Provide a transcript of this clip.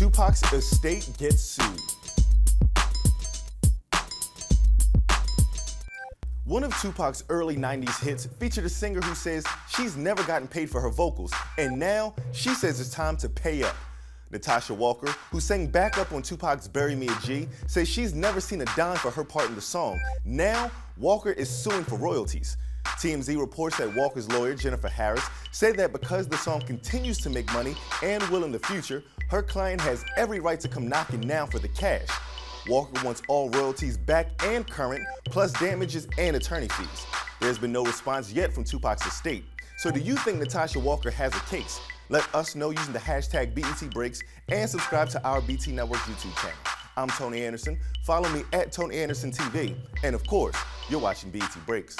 Tupac's estate gets sued. One of Tupac's early 90s hits featured a singer who says she's never gotten paid for her vocals, and now she says it's time to pay up. Natasha Walker, who sang backup on Tupac's Bury Me a G, says she's never seen a dime for her part in the song. Now, Walker is suing for royalties. TMZ reports that Walker's lawyer, Jennifer Harris, said that because the song continues to make money and will in the future, her client has every right to come knocking now for the cash. Walker wants all royalties back and current, plus damages and attorney fees. There's been no response yet from Tupac's estate. So do you think Natasha Walker has a case? Let us know using the hashtag BET Breaks and subscribe to our BET Network YouTube channel. I'm Tony Anderson. Follow me at Tony Anderson TV. And of course, you're watching BET Breaks.